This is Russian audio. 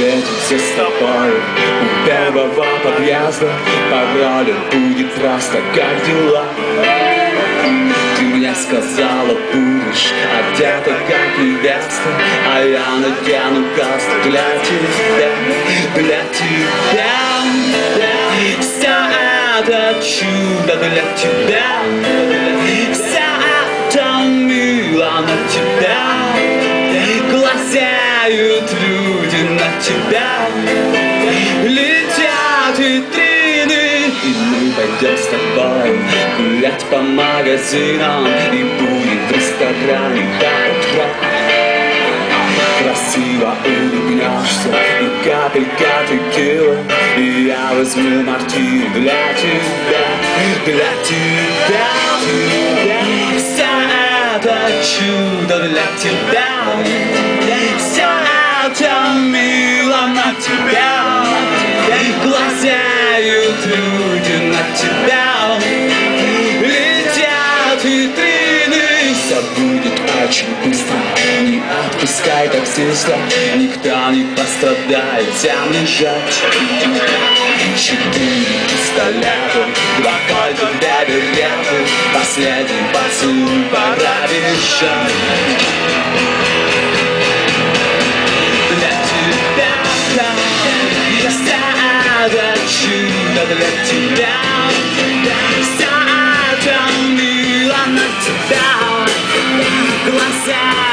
встретимся с тобой У первого подъезда Паролем будет раз как дела. Ты мне сказала, будешь одета как невеста А я надену галстук для тебя, для тебя. Все это чудо для тебя пойдем с тобой Гулять по магазинам И будем в ресторане. До утра Красиво улыбнешься И капелька текила И я возьму мартини для тебя Для тебя Все это чудо для тебя. Все это очень быстро Не отпускай таксиста Никто не пострадает Всем лежать. Четыре пистолета Два кольца, две береты Последний поцелуй Пора бежать для тебя, вся эта чудо для тебя,